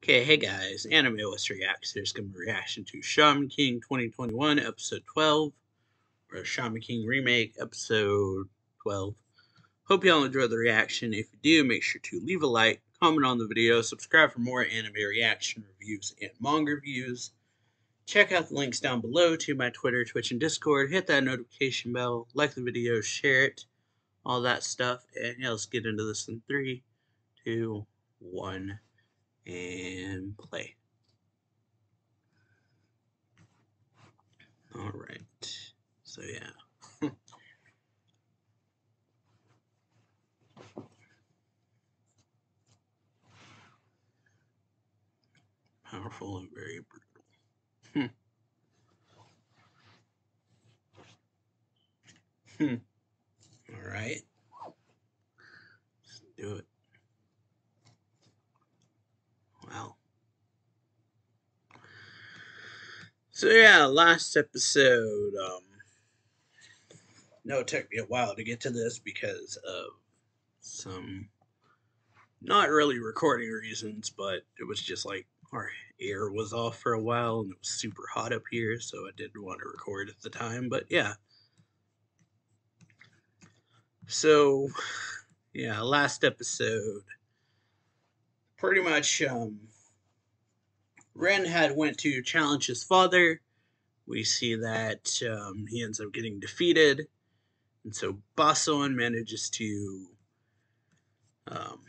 Okay, hey guys, Anime West Reacts. Here's gonna be a reaction to Shaman King 2021, episode 12, or Shaman King Remake, episode 12. Hope y'all enjoy the reaction. If you do, make sure to leave a like, comment on the video, subscribe for more anime reaction reviews and manga reviews. Check out the links down below to my Twitter, Twitch, and Discord. Hit that notification bell, like the video, share it, all that stuff. And yeah, let's get into this in three, two, one and play. All right. So yeah. Powerful and very brutal. Hmm. Hmm. All right. Let's do it. So yeah, last episode. Um, no, it took me a while to get to this because of some not really recording reasons, but it was just like our air was off for a while and it was super hot up here, so I didn't want to record at the time. But yeah. So yeah, last episode pretty much um Ren had went to challenge his father. We see that um, he ends up getting defeated, and so Bason manages to um,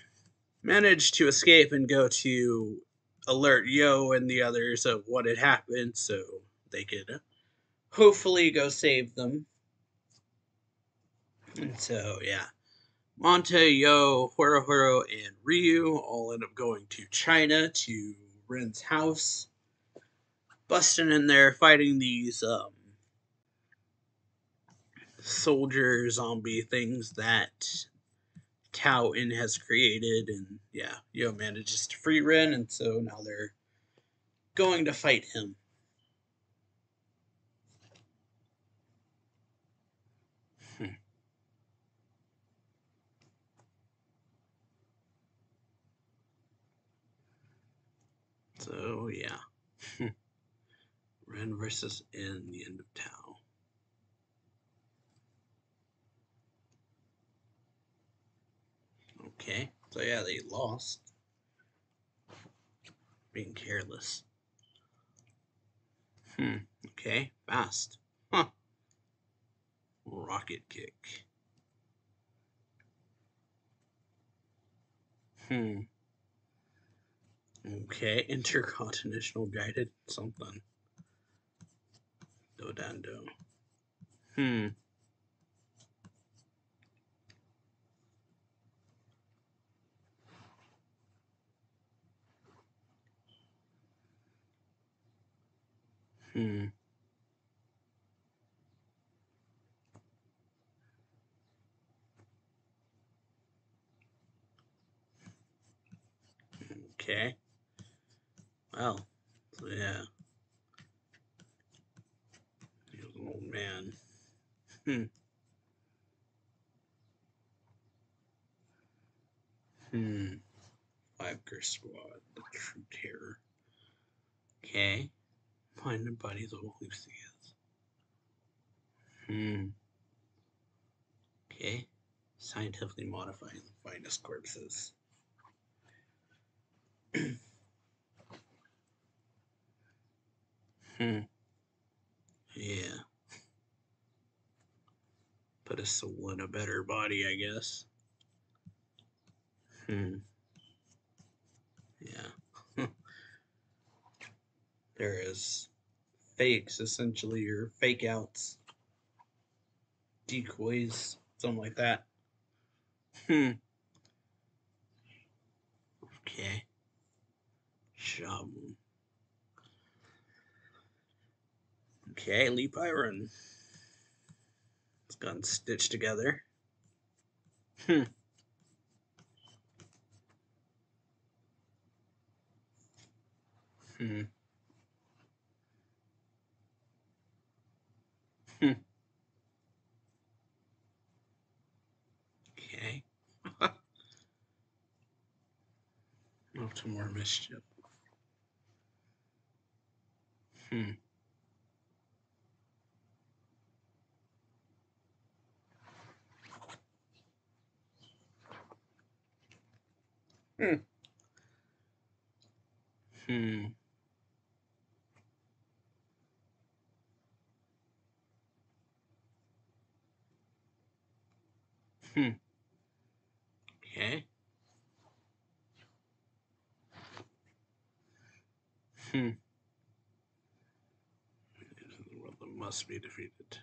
manage to escape and go to alert Yo and the others of what had happened, so they could hopefully go save them. And so, yeah. Manta, Yo, Horo and Ryu all end up going to China to Ren's house, busting in there, fighting these um, soldier zombie things that Tao En has created, and yeah, Yo manages to free Ren, and so now they're going to fight him. So yeah. Ren versus in the end of Tao. Okay. So yeah, they lost. Being careless. Hmm. Okay. Fast. Huh. Rocket kick. Hmm. Okay, intercontinental guided something. Dodando. Hmm. Hmm. Okay. Well, yeah. He was an old man. Hmm. Hmm. Five Curse Squad, the true terror. Okay. Find the bodies of Lucius. Hmm. Okay. Scientifically modifying the finest corpses. Hmm. Yeah. Put a soul in a better body, I guess. Hmm. Yeah. there is fakes, essentially, or fake outs, decoys, something like that. Hmm. Okay. Shaman. Okay, Leap Iron. It's gotten stitched together. Hmm. Hmm. Hmm. Okay. Off to more mischief. Hmm. Hmm. Hmm. Hmm. Okay. Hmm. Well, the must be defeated.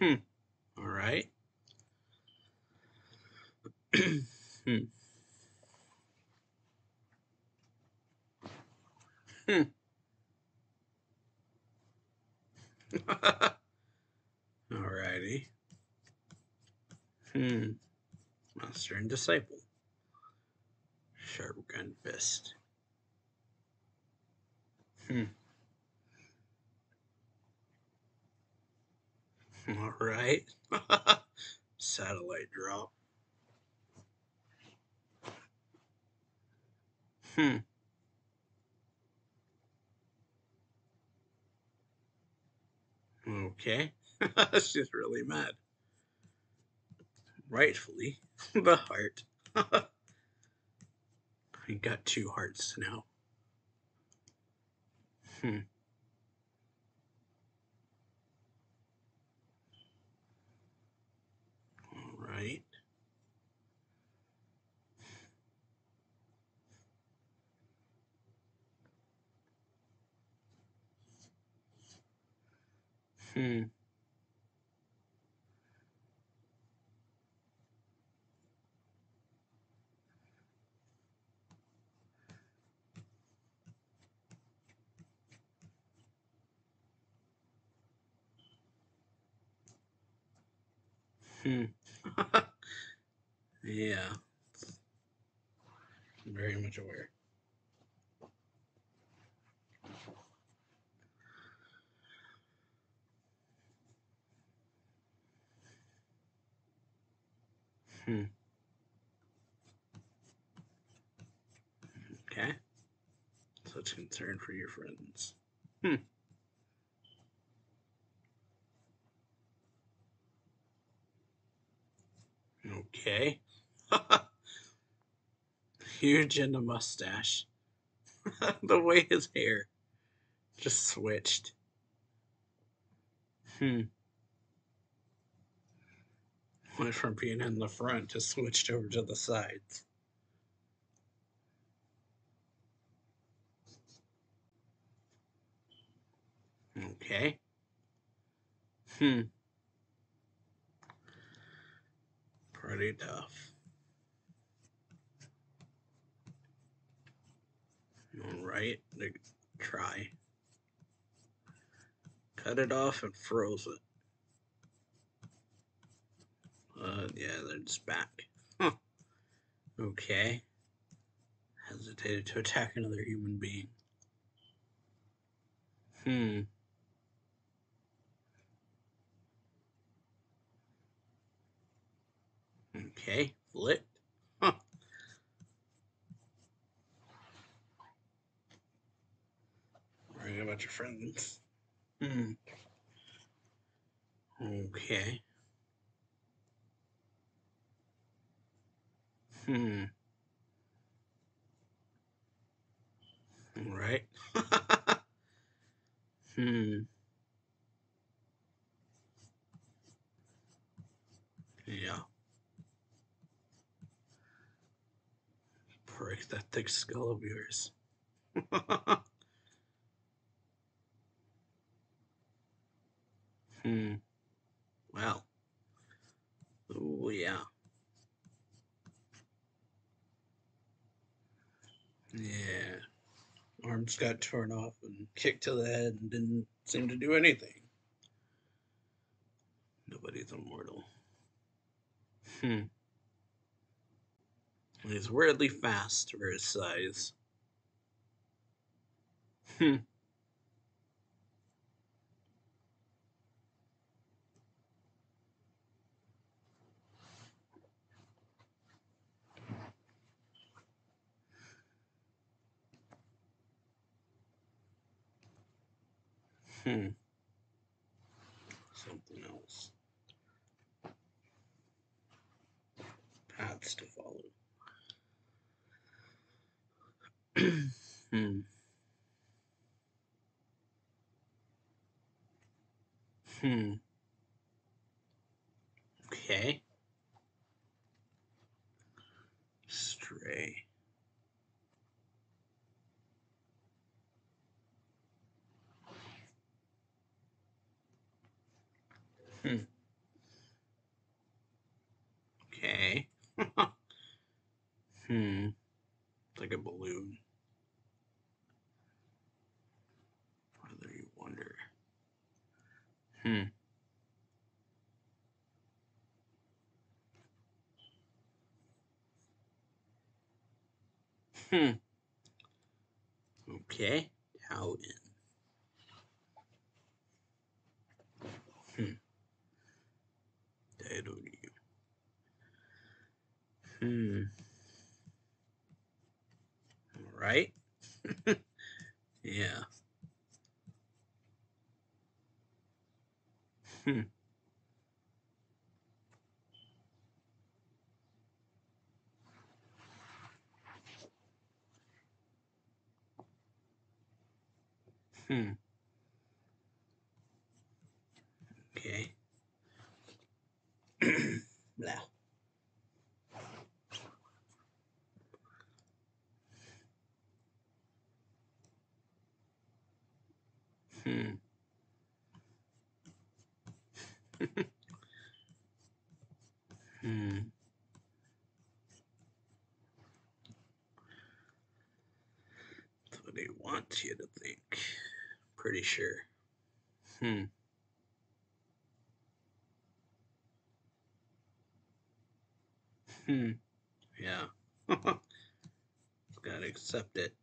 Hmm. All right. hmm. Hmm. Alrighty. Hmm. Master and disciple. Sharp gun fist. Hmm. All right. Satellite drop. Hmm. Okay. She's really mad. Rightfully, the heart. I got two hearts now. Hmm. All right. Hmm. Hmm. yeah. Very much aware. Hmm. Okay. Such concern for your friends. Hmm. Okay. Huge in the mustache. the way his hair just switched. Hmm. Went from being in the front to switched over to the sides. Okay. Hmm. Pretty tough. All right, try. Cut it off and froze it. Yeah, they're just back. Huh. Okay. Hesitated to attack another human being. Hmm. Okay, flipped. Huh. About your friends. Hmm. Okay. Hmm. Right. hmm. Yeah. Break that thick skull of yours. hmm. Well. Oh, yeah. Yeah. Got torn off and kicked to the head and didn't seem to do anything. Nobody's immortal. Hmm. He's weirdly fast for his size. Hmm. Hmm. Something else. Paths to follow. hmm. Hmm. Okay. Stray. Hmm. Okay. Hmm. It's like a balloon. Whether you wonder. Hmm. Hmm. Okay. How in? Hmm. I don't. Hmm. Right. yeah. Hmm. Hmm. Okay. Blah. Hmm. hmm. That's you to think. Pretty sure. Hmm. Hmm. Yeah. Gotta accept it.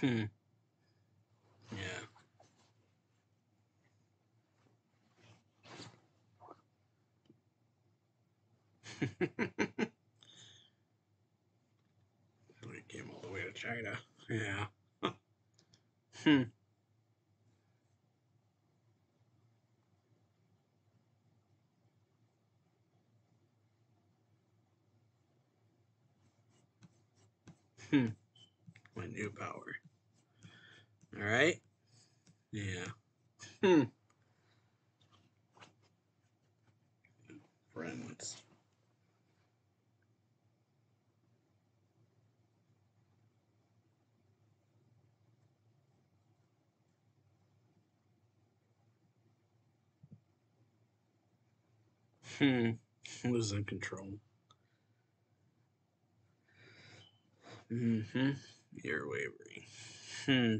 Hmm. Yeah. we came all the way to China. Yeah. hmm. Hmm. My new power. All right. Yeah. Hmm. Friends. Hmm. Losing control. Mm-hmm. You're wavering. Hmm.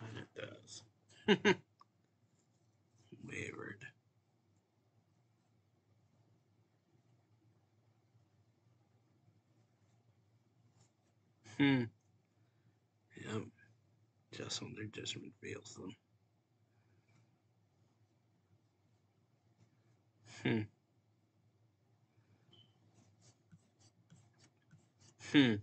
And it does. Wavered. Hmm. Yep. Just when their judgment fails them. Hmm. Hmm.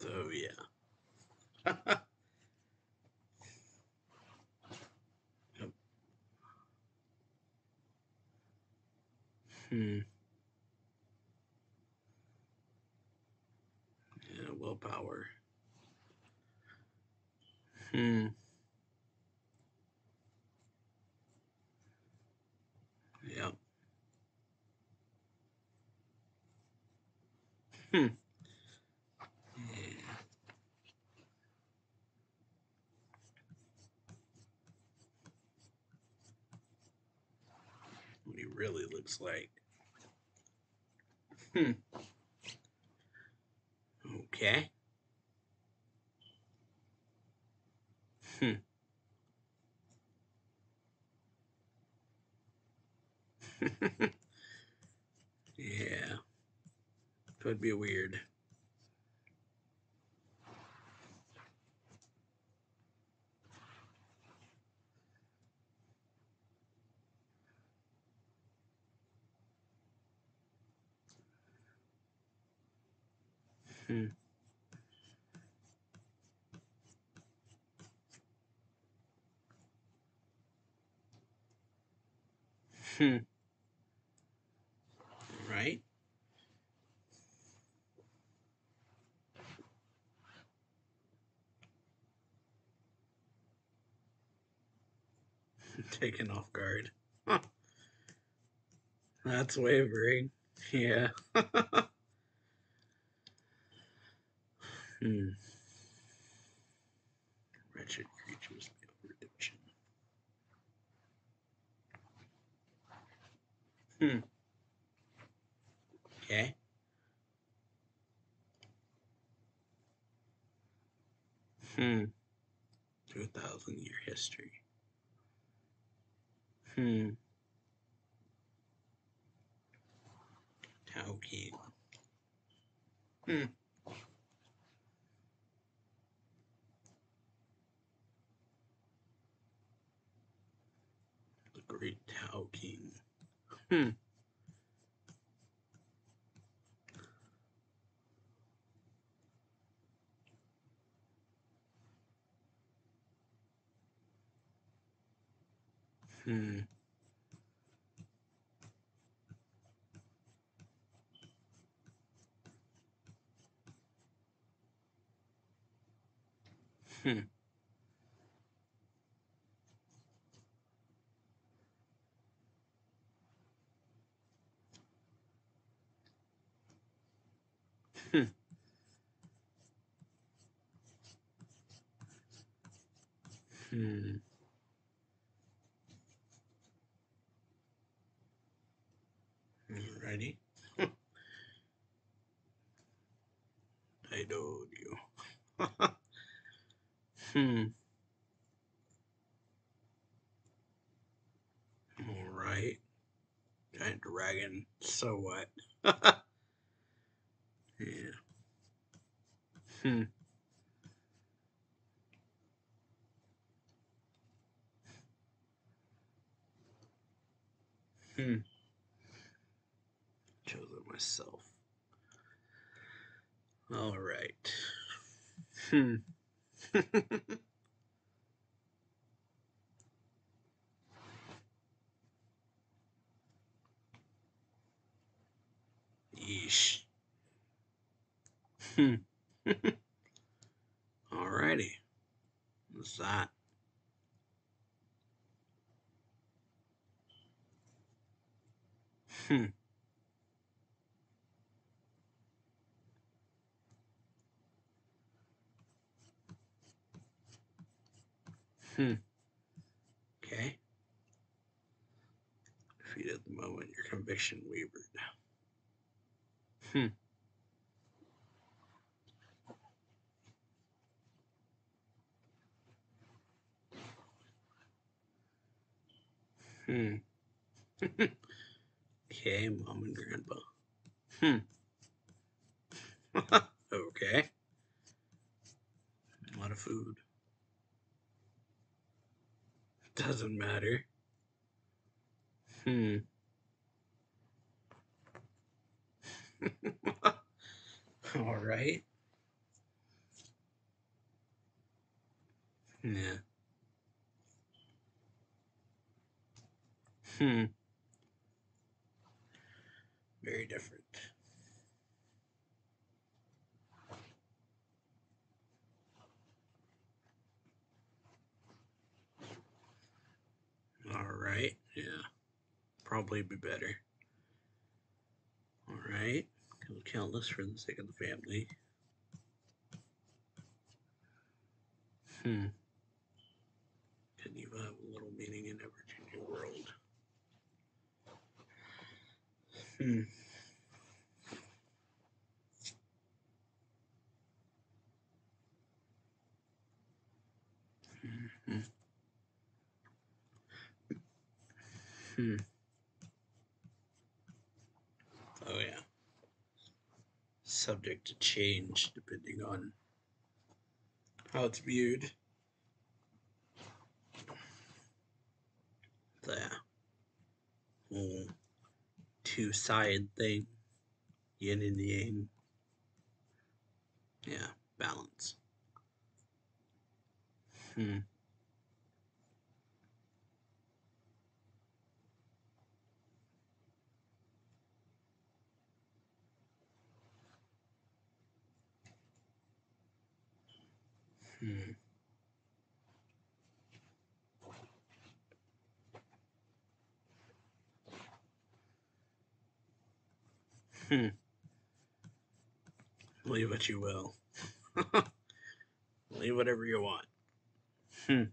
So yeah. Hmm. Yeah, willpower. Hmm. Yep. Hmm. Yeah. What he really looks like. Hmm. Okay. Hmm. yeah. Could be weird. Hmm. Hmm. Right. Taken off guard. Huh. That's wavering. Yeah. hmm. Hmm. Okay. Hmm. Two thousand year history. Hmm. Tao Hmm. The Great King. Hmm. Hmm. Hmm. Hmm. Alrighty. I told you. hmm. Alright. Giant dragon. So what? yeah. Hmm. Hmm. Chose it myself. All right. Hmm. Yeesh. Hmm. Alrighty. What's that? Hmm. Hmm. Okay. Defeat at the moment, your conviction wavered. Hmm. Hmm. okay, mom and grandpa. Hmm. okay. A lot of food. Doesn't matter. Hmm. All right. Yeah. Hmm. Very different. All right. Yeah. Probably be better. All right. Kill countless for the sake of the family. Hmm. Can you have a little meaning in every Hmm. Hmm. Oh yeah. Subject to change depending on how it's viewed. The whole two sided thing, yin and yang. Yeah, balance. Hmm. Hmm. Hmm. Believe what you will. Believe whatever you want. Hmm.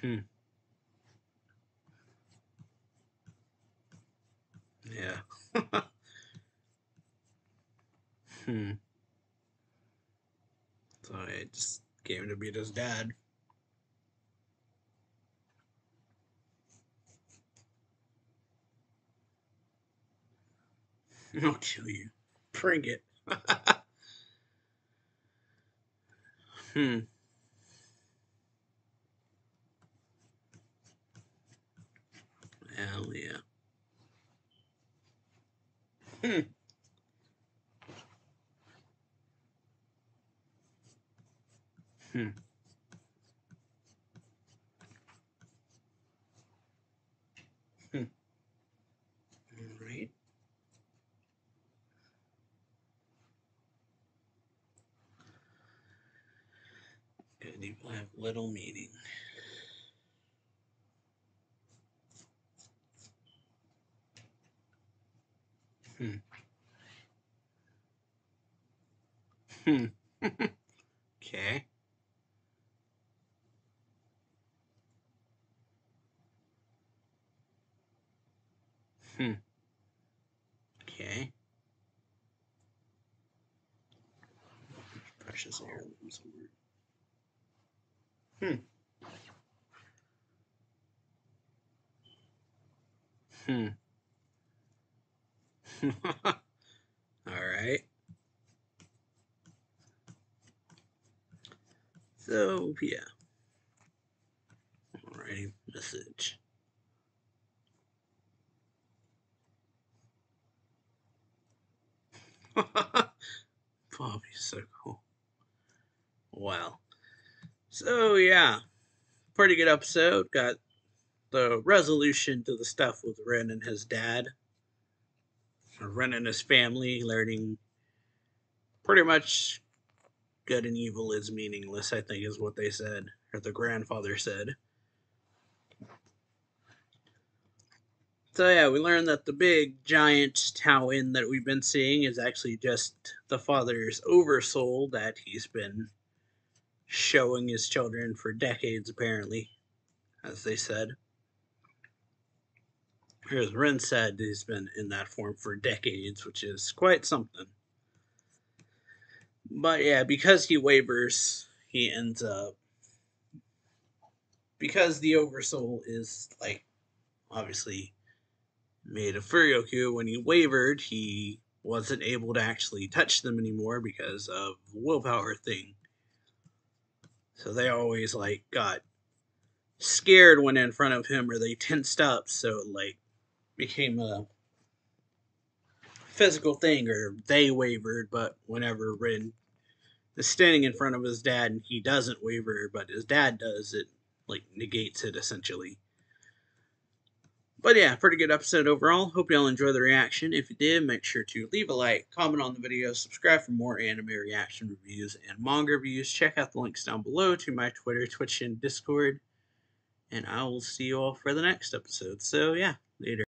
Hmm. Yeah. hmm. So I just came to beat his dad. I'll kill you. Bring it. hmm. Hell yeah. Hmm. Hmm. All right. Good people have little meaning. Hmm. Hmm. okay. Hmm. Okay. Precious heirlooms. Hmm. Hmm. All right. So, yeah. Alrighty, message. Bobby's so cool. Wow. So, yeah. Pretty good episode. Got the resolution to the stuff with Ren and his dad. Ren and his family learning pretty much good and evil is meaningless, I think is what they said, or the grandfather said. So yeah, we learned that the big giant Tao En that we've been seeing is actually just the father's oversoul that he's been showing his children for decades, apparently, as they said. As Ren said, he's been in that form for decades, which is quite something. But yeah, because he wavers, he ends up. Because the Oversoul is, like, obviously made of Furyoku, when he wavered, he wasn't able to actually touch them anymore because of the willpower thing. So they always, like, got scared when in front of him or they tensed up, so, like, became a physical thing or they wavered, but whenever Ren is standing in front of his dad and he doesn't waver, but his dad does, it like negates it essentially. But yeah, pretty good episode overall. Hope y'all enjoy the reaction. If you did, make sure to leave a like, comment on the video, subscribe for more anime reaction reviews and manga reviews. Check out the links down below to my Twitter, Twitch, and Discord. And I will see you all for the next episode. So yeah, later.